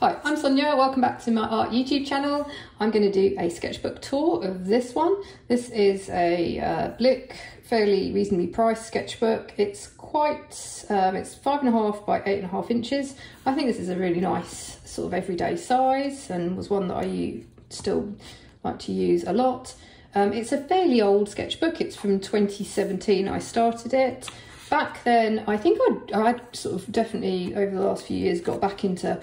Hi, I'm Sonia. Welcome back to my art YouTube channel. I'm going to do a sketchbook tour of this one. This is a uh, Blick, fairly reasonably priced sketchbook. It's quite, um, it's five and a half by eight and a half inches. I think this is a really nice sort of everyday size and was one that I still like to use a lot. Um, it's a fairly old sketchbook. It's from 2017. I started it. Back then, I think I'd, I'd sort of definitely over the last few years got back into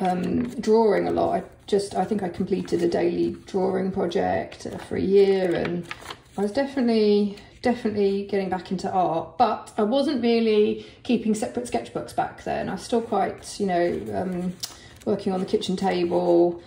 um, drawing a lot. I just, I think I completed a daily drawing project for a year and I was definitely, definitely getting back into art, but I wasn't really keeping separate sketchbooks back then. I was still quite, you know, um, working on the kitchen table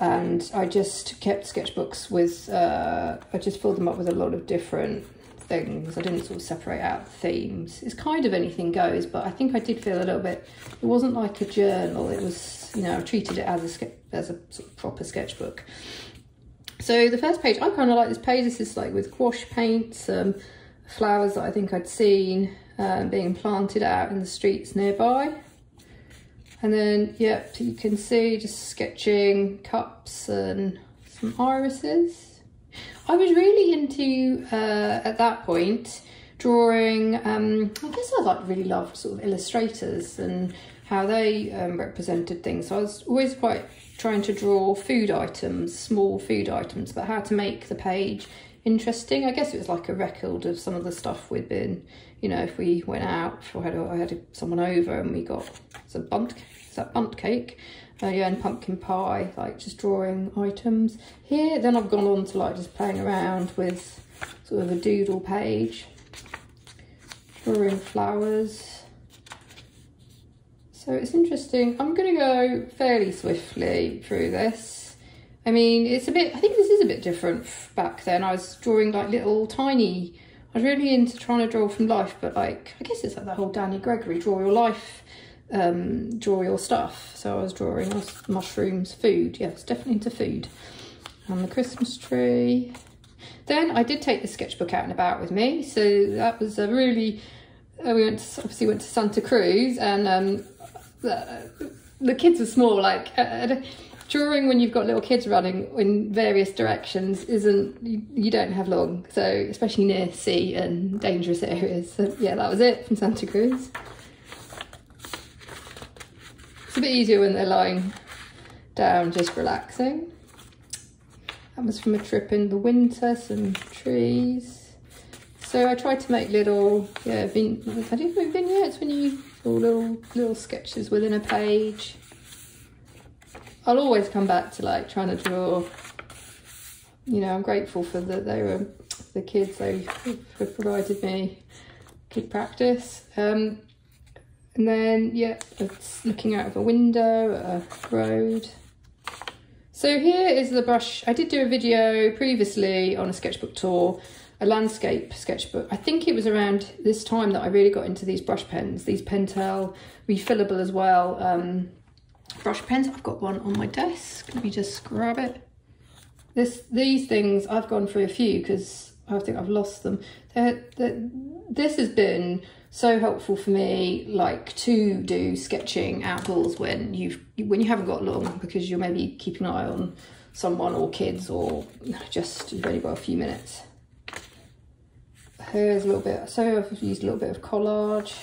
and I just kept sketchbooks with, uh, I just filled them up with a lot of different things. I didn't sort of separate out themes. It's kind of anything goes, but I think I did feel a little bit, it wasn't like a journal. It was, you know, I treated it as a, as a sort of proper sketchbook. So the first page, I kind of like this page. This is like with gouache paint, some flowers that I think I'd seen um, being planted out in the streets nearby. And then, yep, you can see just sketching cups and some irises. I was really into, uh, at that point, drawing, um, I guess I like really loved sort of illustrators and how they um, represented things. So I was always quite trying to draw food items, small food items, but how to make the page interesting. I guess it was like a record of some of the stuff we'd been, you know, if we went out or had, I had someone over and we got some Bundt, is that Bundt cake? Uh, yeah, and pumpkin pie, like just drawing items. Here, then I've gone on to like just playing around with sort of a doodle page, drawing flowers. So it's interesting. I'm to go fairly swiftly through this. I mean, it's a bit, I think this is a bit different back then. I was drawing like little tiny, I was really into trying to draw from life, but like, I guess it's like the whole Danny Gregory, draw your life um, draw your stuff. So I was drawing mushrooms, food. Yes, definitely into food. And the Christmas tree. Then I did take the sketchbook out and about with me. So that was a really, uh, we went to, obviously went to Santa Cruz and um, the, the kids are small. Like uh, drawing when you've got little kids running in various directions isn't, you, you don't have long. So especially near sea and dangerous areas. So yeah, that was it from Santa Cruz. It's a bit easier when they're lying down just relaxing. That was from a trip in the winter, some trees. So I tried to make little, yeah, vin I did make vignettes when you, or little, little sketches within a page. I'll always come back to like trying to draw, you know, I'm grateful for that they were, the kids, they provided me good practice. Um, and then, yeah, it's looking out of a window, a road. So here is the brush. I did do a video previously on a sketchbook tour, a landscape sketchbook. I think it was around this time that I really got into these brush pens, these Pentel refillable as well. Um, brush pens, I've got one on my desk. Let me just grab it. This, These things, I've gone through a few because I think I've lost them. They're, they're, this has been so helpful for me like to do sketching outdoors when you've when you haven't got long because you're maybe keeping an eye on someone or kids or just you've only got a few minutes. Here's a little bit so I've used a little bit of collage.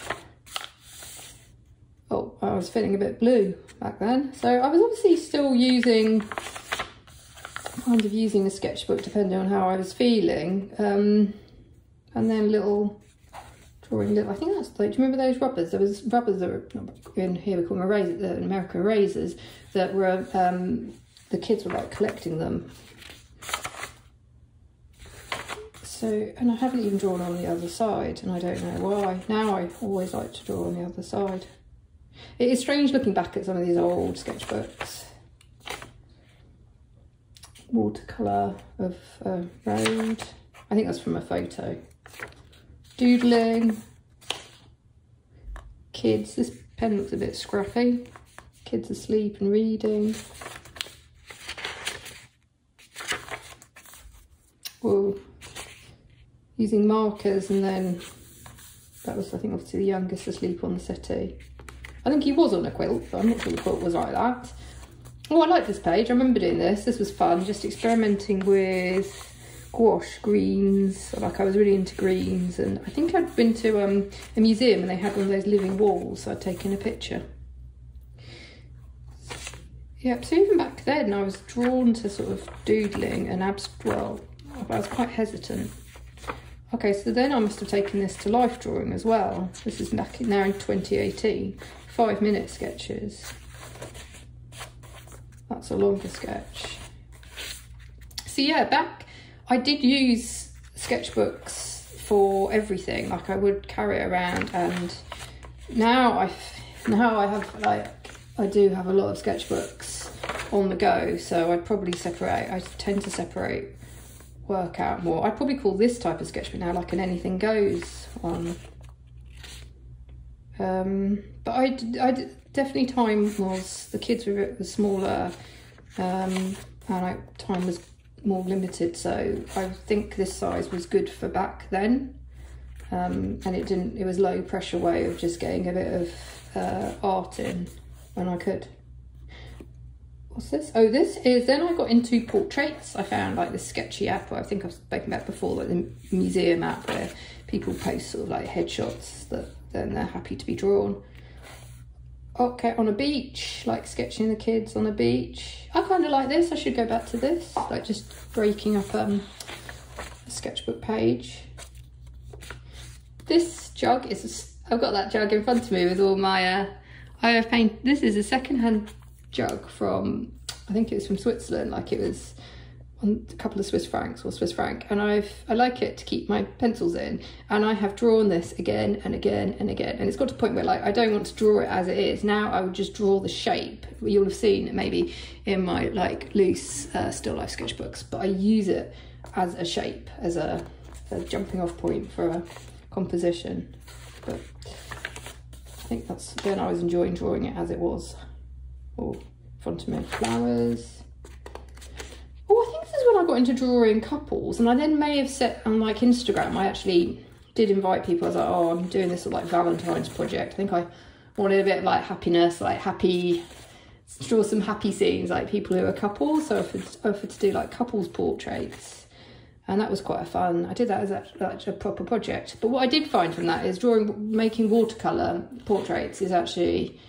Oh I was feeling a bit blue back then. So I was obviously still using kind of using a sketchbook depending on how I was feeling. Um, and then little I think that's like, do you remember those rubbers? There was rubbers that were, in here we call them erasers, in America erasers, that were, um, the kids were like collecting them. So, and I haven't even drawn on the other side and I don't know why. Now I always like to draw on the other side. It is strange looking back at some of these old sketchbooks. Watercolour of a road. I think that's from a photo doodling. Kids, this pen looks a bit scruffy. Kids asleep and reading. Whoa. Using markers and then that was, I think, obviously the youngest asleep on the settee. I think he was on a quilt, but I'm not sure the quilt was like that. oh, I like this page. I remember doing this. This was fun, just experimenting with gouache greens. Like I was really into greens, and I think I'd been to um, a museum and they had one of those living walls. So I'd taken a picture. Yep, so even back then I was drawn to sort of doodling and abstract, well, I was quite hesitant. Okay, so then I must have taken this to life drawing as well. This is back now in 2018. Five minute sketches. That's a longer sketch. So yeah, back I did use sketchbooks for everything. Like I would carry it around and now I now I have like I do have a lot of sketchbooks on the go, so I'd probably separate. I tend to separate work out more. I'd probably call this type of sketchbook now like an anything goes one. Um, but I, I definitely time was the kids were, were smaller, um, and I, time was more limited. So I think this size was good for back then, um, and it didn't. It was low pressure way of just getting a bit of uh, art in when I could. What's this? Oh, this is, then I got into portraits. I found like this Sktchy app, I think I've spoken about before, like the museum app where people post sort of like headshots that then they're happy to be drawn. Okay, on a beach, like sketching the kids on a beach. I kind of like this. I should go back to this, like just breaking up um, a sketchbook page. This jug is, i I've got that jug in front of me with all my uh, I have paint. This is a second-hand jug from I think it was from Switzerland. Like it was on a couple of Swiss francs or Swiss franc, and I've I like it to keep my pencils in. And I have drawn this again and again and again, and it's got to a point where like I don't want to draw it as it is. Now I would just draw the shape. You'll have seen maybe in my like loose uh, still life sketchbooks, but I use it as a shape, as a, a jumping off point for a composition. But I think that's, then I was enjoying drawing it as it was. Oh, front of me, flowers. Oh, I think this is when I got into drawing couples and I then may have set on like Instagram, I actually did invite people. I was like, oh, I'm doing this like Valentine's project. I think I wanted a bit of like happiness, like happy, draw some happy scenes, like people who are couples. So I offered, offered to do like couples portraits and that was quite a fun. I did that as a, like a proper project. But what I did find from that is drawing, making watercolor portraits is actually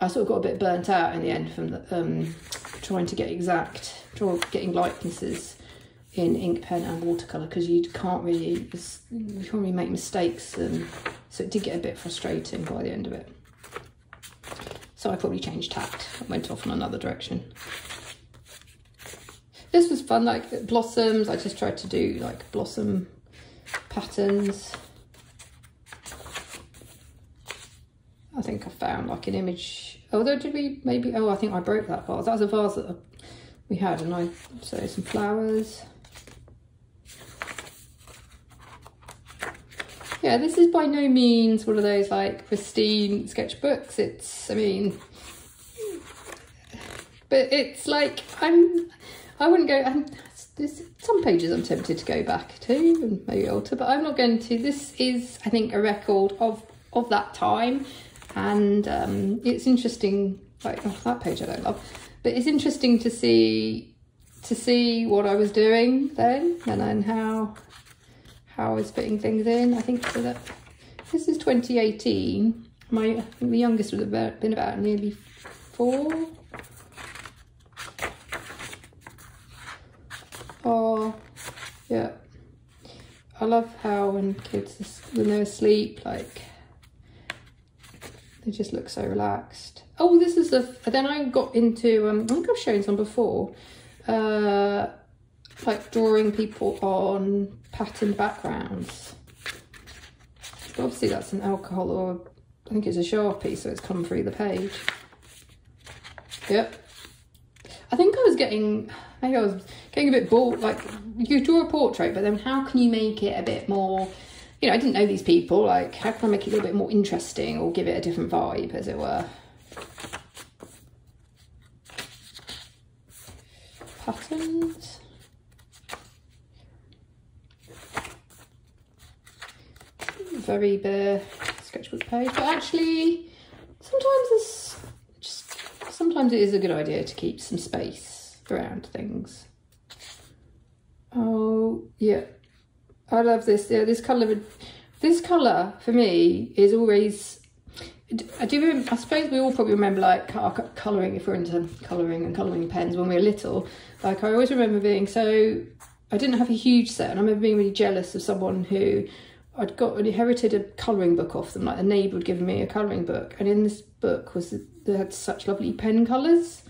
I sort of got a bit burnt out in the end from the, um, trying to get exact, getting likenesses in ink pen and watercolor because you can't really you can't really make mistakes, and so it did get a bit frustrating by the end of it. So I probably changed tact and went off in another direction. This was fun, like blossoms. I just tried to do like blossom patterns. I think I found like an image. Although did we maybe? Oh, I think I broke that vase. That was a vase that we had, and I so some flowers. Yeah, this is by no means one of those like pristine sketchbooks. It's, I mean, but it's like I'm I wouldn't go, um, there's some pages I'm tempted to go back to and maybe alter, but I'm not going to. This is, I think, a record of, of that time. And um, it's interesting, like, oh, that page I don't love, but it's interesting to see to see what I was doing then and then how how I was putting things in. I think so that this is 2018. My I think the youngest would have been about nearly four, Oh, yeah. I love how when kids, when they're asleep, like, they just look so relaxed. Oh, this is the, then I got into, um, I think I've shown some before, uh, like drawing people on patterned backgrounds. But obviously that's an alcohol or I think it's a Sharpie, so it's come through the page. Yep. I think I was getting, maybe I was getting a bit bored. Like you draw a portrait, but then how can you make it a bit more? You know, I didn't know these people. Like, how can I make it a little bit more interesting or give it a different vibe, as it were? Patterns. Very bare sketchbook page, but actually, sometimes there's just sometimes it is a good idea to keep some space around things. Oh, yeah. I love this. Yeah, this colour, this colour for me is always, I do I suppose we all probably remember like colouring, if we're into colouring and colouring pens when we were little. Like I always remember being so, I didn't have a huge set and I remember being really jealous of someone who I'd got inherited a colouring book off them. Like a neighbour had given me a colouring book, and in this book was they had such lovely pen colours,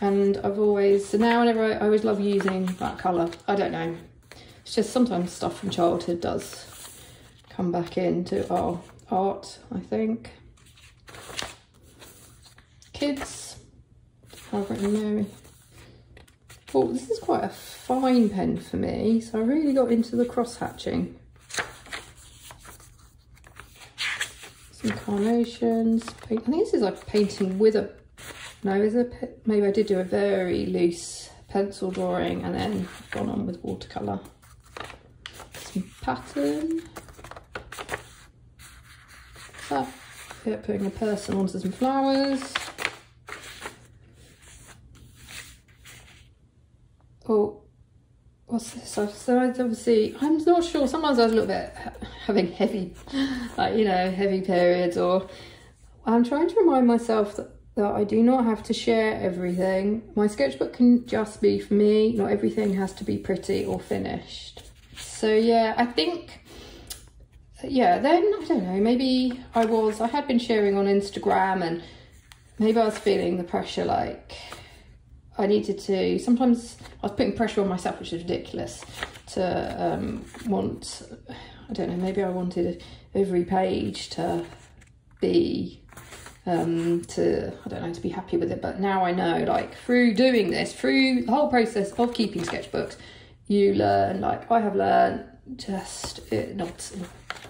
and I've always so now whenever I, I always love using that colour. I don't know, it's just sometimes stuff from childhood does come back into our art. I think kids. I've written Mary. Oh, this is quite a fine pen for me, so I really got into the cross hatching. some carnations. I think this is like painting with a, no, is a, maybe I did do a very loose pencil drawing and then gone on with watercolour. Pattern. Yeah, putting a person onto some flowers. Oh, what's this? So obviously, I'm not sure. Sometimes I was a little bit having heavy, like, you know, heavy periods or I'm trying to remind myself that, that I do not have to share everything. My sketchbook can just be for me. Not everything has to be pretty or finished. So yeah, I think, yeah, then, I don't know, maybe I was, I had been sharing on Instagram and maybe I was feeling the pressure like, I needed to, sometimes I was putting pressure on myself, which is ridiculous, to um, want I don't know, maybe I wanted every page to be um to I don't know to be happy with it. But now I know like through doing this through the whole process of keeping sketchbooks you learn like I have learned just it not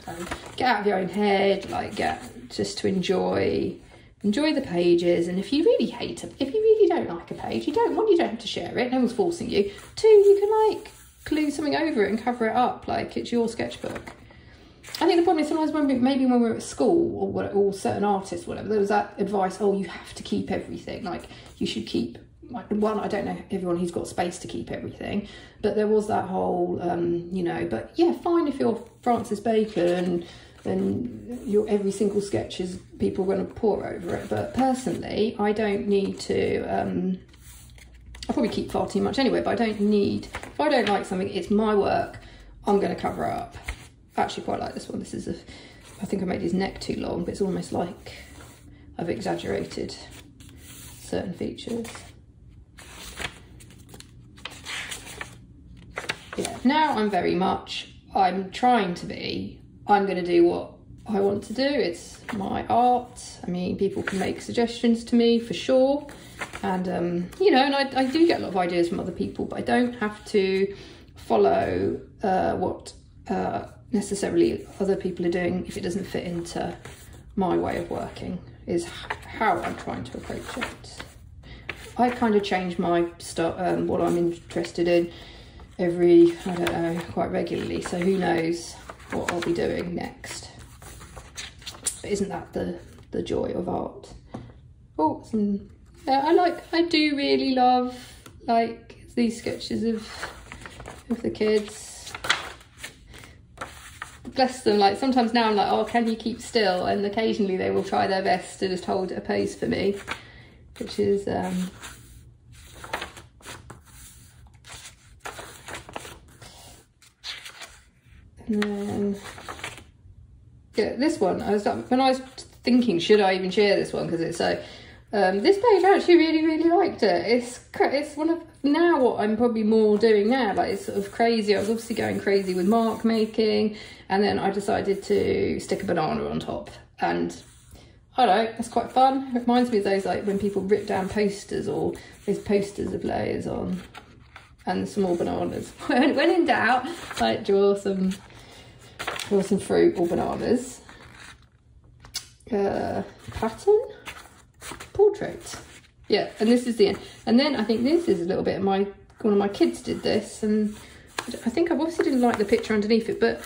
um, get out of your own head like get just to enjoy enjoy the pages and if you really hate it if you really don't like a page you don't want you don't have to share it no one's forcing you two you can like glue something over it and cover it up like it's your sketchbook. I think the problem is sometimes when we, maybe when we are at school or, what, or certain artists, whatever, there was that advice, oh, you have to keep everything. Like you should keep, like, one, I don't know everyone who's got space to keep everything, but there was that whole, um, you know, but yeah, fine if you're Francis Bacon and your every single sketch is people going to pour over it. But personally, I don't need to, um, I probably keep far too much anyway, but I don't need, if I don't like something, it's my work, I'm going to cover up. I actually quite like this one. This is a, I think I made his neck too long, but it's almost like I've exaggerated certain features. Yeah, now I'm very much, I'm trying to be, I'm going to do what I want to do. It's my art. I mean, people can make suggestions to me for sure and um, you know, and I, I, do get a lot of ideas from other people, but I don't have to follow uh, what uh, necessarily other people are doing if it doesn't fit into my way of working. Is how I'm trying to approach it. I kind of change my stuff, um, what I'm interested in every, I don't know, quite regularly. So who knows what I'll be doing next. But isn't that the the joy of art? Oh, some I like, I do really love like these sketches of of the kids. Bless them, like sometimes now I'm like, oh, can you keep still? And occasionally they will try their best to just hold a pose for me, which is um, and then yeah, this one I was when I was thinking, should I even share this one because it's so um, this page I actually really really liked it. It's it's one of now what I'm probably more doing now. Like it's sort of crazy. I was obviously going crazy with mark making, and then I decided to stick a banana on top. And I don't know, it's quite fun. It reminds me of those like when people rip down posters or those posters of layers on, and small bananas. when, when in doubt, like draw some draw some fruit or bananas. Uh, pattern portrait. Yeah, and this is the end. And then I think this is a little bit of my, one of my kids did this and I think I obviously didn't like the picture underneath it, but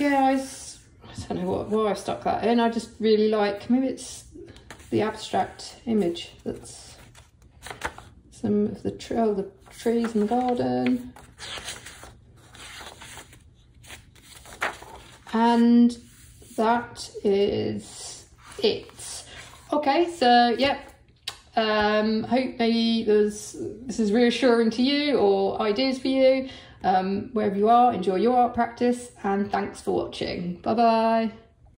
yeah, I, I don't know what, why I stuck that in. I just really like, maybe it's the abstract image that's some of the, oh, the trees in the garden. And that is it. Okay, so yep. Um, hope maybe there's, this is reassuring to you or ideas for you. Um, wherever you are, enjoy your art practice and thanks for watching. Bye bye.